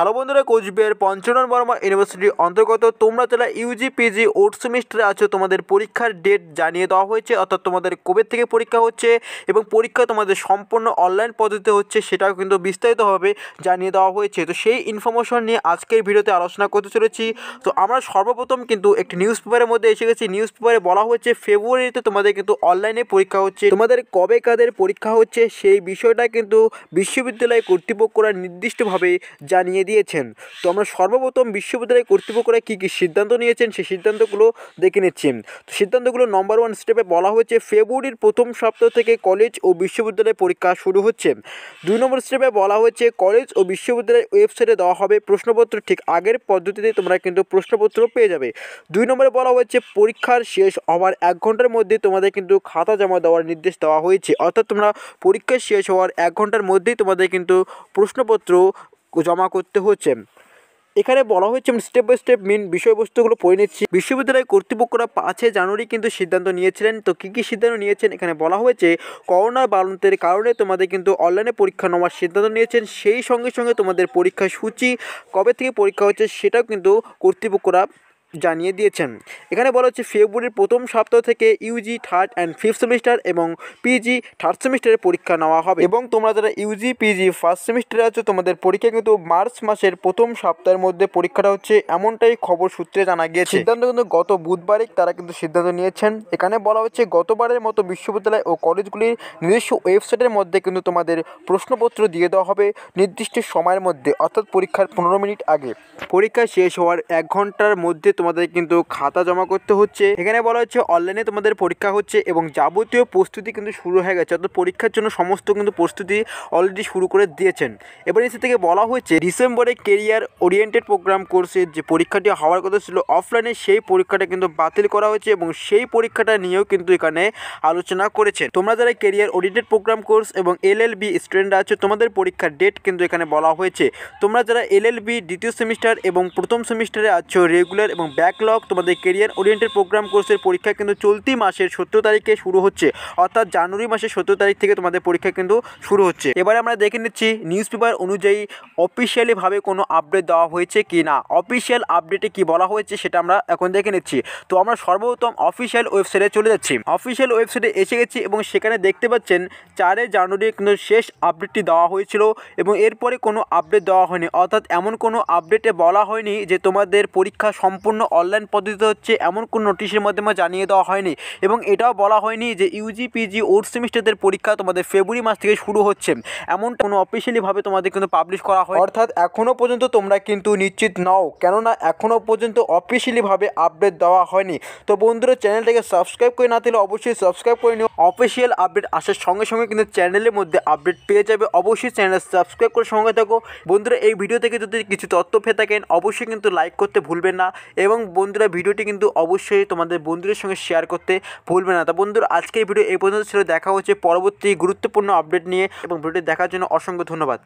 Hello বন্ধুরা, কোচবিহার পঞ্চনন বর্মা ইউনিভার্সিটির অন্তর্গত। তোমরা যারা ইউজি পিজি ওর্থ সেমিস্টারে আছো, তোমাদের পরীক্ষার ডেট জানিয়ে দেওয়া হয়েছে, অর্থাৎ তোমাদের কবে থেকে পরীক্ষা হচ্ছে এবং পরীক্ষা তোমাদের সম্পূর্ণ অনলাইন পদ্ধতিতে হচ্ছে সেটাও কিন্তু বিস্তারিতভাবে জানিয়ে দেওয়া হয়েছে। তো সেই ইনফরমেশন নিয়ে আজকের ভিডিওতে আলোচনা করতে চলেছি। তো আমরা সর্বপ্রথম কিন্তু একটি নিউজ পেপারের মধ্যে এসে গেছি। নিউজ পেপারে বলা হয়েছে ফেব্রুয়ারিতে তোমাদের কিন্তু অনলাইনে পরীক্ষা হচ্ছে। তোমাদের কবে কাদের পরীক্ষা হচ্ছে সেই বিষয়টা কিন্তু বিশ্ববিদ্যালয় কর্তৃপক্ষরা নির্দিষ্টভাবে জানিয়ে দিয়েছেন। তো আমরা সর্বপ্রথম বিশ্ববিদ্যালয় কর্তৃপক্ষরা কী কী সিদ্ধান্ত নিয়েছেন সেই সিদ্ধান্তগুলো দেখে নিচ্ছি। তো সিদ্ধান্তগুলো নম্বর ওয়ান স্টেপে বলা হয়েছে ফেব্রুয়ারির প্রথম সপ্তাহ থেকে কলেজ ও বিশ্ববিদ্যালয় পরীক্ষা শুরু হচ্ছে। দুই নম্বর স্টেপে বলা হয়েছে কলেজ ও বিশ্ববিদ্যালয়ের ওয়েবসাইটে দেওয়া হবে প্রশ্নপত্র, ঠিক আগের পদ্ধতিতে তোমরা কিন্তু প্রশ্নপত্র পেয়ে যাবে। দুই নম্বরে বলা হয়েছে, পরীক্ষার শেষ হওয়ার এক ঘণ্টার মধ্যে তোমাদের কিন্তু খাতা জমা দেওয়ার নির্দেশ দেওয়া হয়েছে। অর্থাৎ তোমরা পরীক্ষা শেষ হওয়ার এক ঘণ্টার মধ্যেই তোমাদের কিন্তু প্রশ্নপত্র জমা করতে হচ্ছে। এখানে বলা হয়েছে স্টেপ বাই স্টেপ মেন বিষয়বস্তুগুলো পড়ে নিচ্ছি। বিশ্ববিদ্যালয় কর্তৃপক্ষরা পাঁচে জানুয়ারি কিন্তু সিদ্ধান্ত নিয়েছিলেন। তো কী কী সিদ্ধান্ত নিয়েছেন? এখানে বলা হয়েছে, করোনা বালন্তের কারণে তোমাদের কিন্তু অনলাইনে পরীক্ষা নেওয়ার সিদ্ধান্ত নিয়েছেন। সেই সঙ্গে সঙ্গে তোমাদের পরীক্ষার সূচি কবে থেকে পরীক্ষা হচ্ছে সেটাও কিন্তু কর্তৃপক্ষরা জানিয়ে দিয়েছেন। এখানে বলা হচ্ছে, ফেব্রুয়ারির প্রথম সপ্তাহ থেকে UG, third and fifth semester এবং পিজি, থার্ড সেমিস্টারের পরীক্ষা নেওয়া হবে। এবং তোমরা যারা ইউজি, পিজি, ফার্স্ট সেমিস্টারে আছো, তোমাদের পরীক্ষা কিন্তু মার্চ মাসের প্রথম সপ্তাহের মধ্যে পরীক্ষাটা হচ্ছে এমনটাই খবর সূত্রে জানা গিয়েছে। সিদ্ধান্ত কিন্তু গত বুধবারই তারা কিন্তু সিদ্ধান্ত নিয়েছেন। এখানে বলা হচ্ছে, গতবারের মতো বিশ্ববিদ্যালয় ও কলেজগুলির নিজস্ব ওয়েবসাইটের মধ্যে কিন্তু তোমাদের প্রশ্নপত্র দিয়ে দেওয়া হবে নির্দিষ্ট সময়ের মধ্যে, অর্থাৎ পরীক্ষার পনেরো মিনিট আগে। পরীক্ষা শেষ হওয়ার এক ঘণ্টার মধ্যে তোমাদের কিন্তু খাতা জমা করতে হচ্ছে। এখানে বলা হচ্ছে অনলাইনে তোমাদের পরীক্ষা হচ্ছে এবং যাবতীয় প্রস্তুতি কিন্তু শুরু হয়ে গেছে। অর্থাৎ পরীক্ষার জন্য সমস্ত কিন্তু প্রস্তুতি অলরেডি শুরু করে দিয়েছেন। এবার এসে থেকে বলা হয়েছে ডিসেম্বরে কেরিয়ার ওরিয়েন্টেড প্রোগ্রাম কোর্সের যে পরীক্ষাটি হওয়ার কথা ছিল অফলাইনে সেই পরীক্ষাটা কিন্তু বাতিল করা হয়েছে এবং সেই পরীক্ষাটা নিয়েও কিন্তু এখানে আলোচনা করেছে তোমরা যারা কেরিয়ার ওরিয়েন্টেড প্রোগ্রাম কোর্স এবং এল এল বি স্টুডেন্ট আছে, তোমাদের পরীক্ষার ডেট কিন্তু এখানে বলা হয়েছে। তোমরা যারা এল এল বি দ্বিতীয় সেমিস্টার এবং প্রথম সেমিস্টারে আছো রেগুলার এবং ব্যাকলগ তোমাদের কেরিয়ার ওরিয়েন্টেড প্রোগ্রাম কোর্সের পরীক্ষা কিন্তু চলতি মাসের সতেরো তারিখে শুরু হচ্ছে। অর্থাৎ জানুয়ারি মাসের সতেরো তারিখ থেকে তোমাদের পরীক্ষা কিন্তু শুরু হচ্ছে। এবারে আমরা দেখে নিচ্ছি নিউজ পেপার অনুযায়ী অফিসিয়ালিভাবে কোনো আপডেট দেওয়া হয়েছে কি না? অফিসিয়াল আপডেটে কি বলা হয়েছে সেটা আমরা এখন দেখে নিচ্ছি। তো আমরা সর্বপ্রথম অফিসিয়াল ওয়েবসাইটে চলে যাচ্ছি। অফিসিয়াল ওয়েবসাইটে এসে গেছি এবং সেখানে দেখতে পাচ্ছেন, চারে জানুয়ারি কিন্তু শেষ আপডেটটি দেওয়া হয়েছিল এবং এরপরে কোনো আপডেট দেওয়া হয়নি। অর্থাৎ এমন কোনো আপডেটে বলা হয়নি যে তোমাদের পরীক্ষা সম্পূর্ণ অনলাইন পদ্ধতিতে হচ্ছে এমন কোনো নোটিশের মাধ্যমে জানিয়ে দেওয়া হয়নি এবং এটাও বলা হয়নি যে ইউজি পিজি ওর্থ সেমিস্টারদের পরীক্ষা তোমাদের ফেব্রুয়ারি মাস থেকে শুরু হচ্ছে। এমন কোনো অফিসিয়ালিভাবে তোমাদের কিন্তু পাবলিশ করা হয় অর্থাৎ এখনও পর্যন্ত তোমরা কিন্তু নিশ্চিত নও কেননা এখনও পর্যন্ত অফিসিয়ালিভাবে আপডেট দেওয়া হয়নি। তো বন্ধুরা চ্যানেলটাকে সাবস্ক্রাইব করে না দিলে অবশ্যই সাবস্ক্রাইব করে নিও। অফিসিয়াল আপডেট আসার সঙ্গে সঙ্গে কিন্তু চ্যানেলের মধ্যে আপডেট পেয়ে যাবে। অবশ্যই চ্যানেল সাবস্ক্রাইব করে সঙ্গে থাকো। বন্ধুরা এই ভিডিও থেকে যদি কিছু তথ্য পেয়ে থাকেন অবশ্যই কিন্তু লাইক করতে ভুলবেন না। এবং বন্ধুরা ভিডিওটি কিন্তু অবশ্যই তোমাদের বন্ধুদের সঙ্গে শেয়ার করতে ভুলবে না। তা বন্ধুরা, আজকের ভিডিও এই পর্যন্ত ছিল। দেখা হচ্ছে পরবর্তী গুরুত্বপূর্ণ আপডেট নিয়ে এবং ভিডিওটি দেখার জন্য অসংখ্য ধন্যবাদ।